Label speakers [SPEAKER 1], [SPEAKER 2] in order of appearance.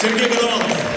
[SPEAKER 1] Сергей Годованов.